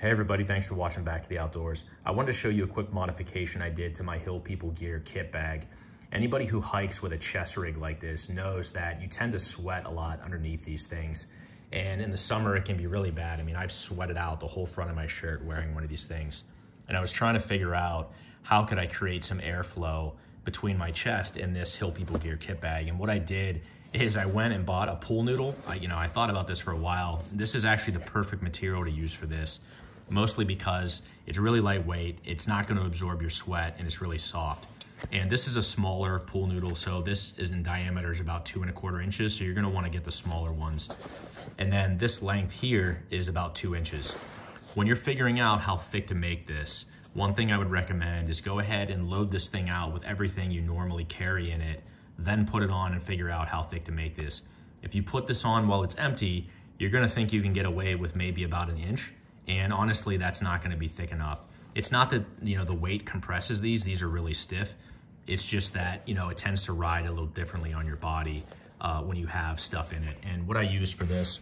Hey everybody, thanks for watching Back to the Outdoors. I wanted to show you a quick modification I did to my Hill People Gear kit bag. Anybody who hikes with a chest rig like this knows that you tend to sweat a lot underneath these things. And in the summer, it can be really bad. I mean, I've sweated out the whole front of my shirt wearing one of these things. And I was trying to figure out how could I create some airflow between my chest and this Hill People Gear kit bag. And what I did is I went and bought a pool noodle. I, you know, I thought about this for a while. This is actually the perfect material to use for this mostly because it's really lightweight, it's not gonna absorb your sweat, and it's really soft. And this is a smaller pool noodle, so this is in diameter is about two and a quarter inches, so you're gonna wanna get the smaller ones. And then this length here is about two inches. When you're figuring out how thick to make this, one thing I would recommend is go ahead and load this thing out with everything you normally carry in it, then put it on and figure out how thick to make this. If you put this on while it's empty, you're gonna think you can get away with maybe about an inch, and honestly, that's not gonna be thick enough. It's not that, you know, the weight compresses these, these are really stiff. It's just that, you know, it tends to ride a little differently on your body uh, when you have stuff in it. And what I used for this,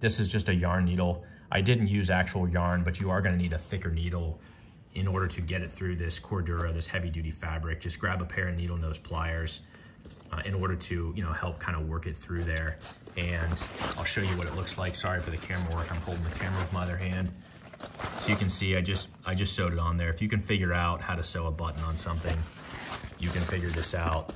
this is just a yarn needle. I didn't use actual yarn, but you are gonna need a thicker needle in order to get it through this Cordura, this heavy duty fabric. Just grab a pair of needle nose pliers uh, in order to, you know, help kind of work it through there. And I'll show you what it looks like. Sorry for the camera work. I'm holding the camera with my other hand. So you can see I just, I just sewed it on there. If you can figure out how to sew a button on something, you can figure this out.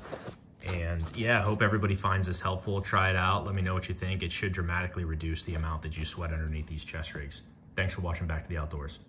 And yeah, I hope everybody finds this helpful. Try it out. Let me know what you think. It should dramatically reduce the amount that you sweat underneath these chest rigs. Thanks for watching Back to the Outdoors.